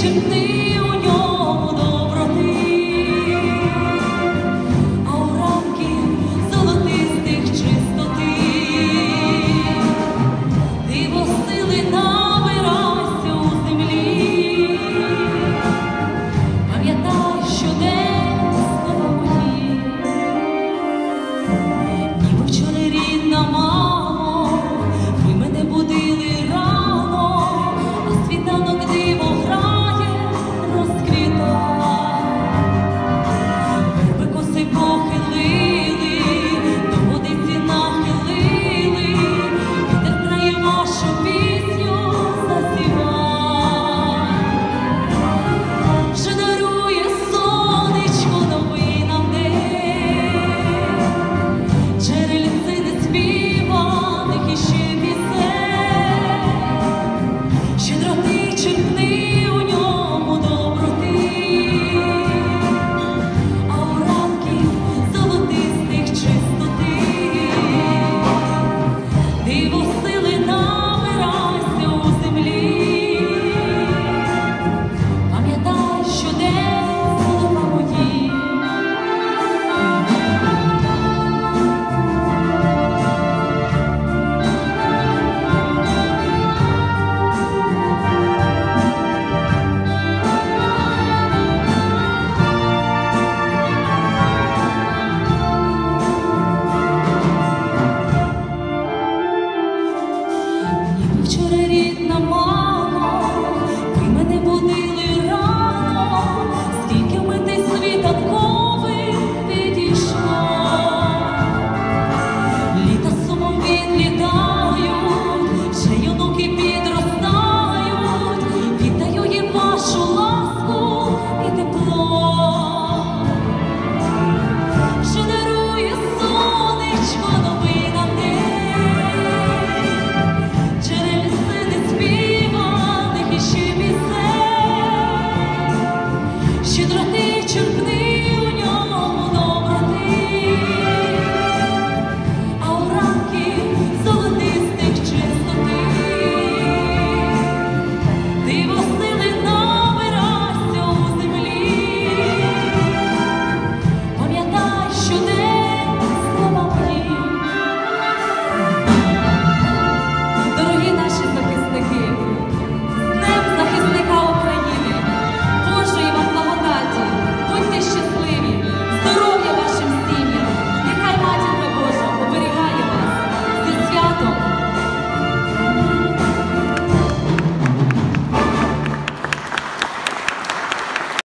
should leave.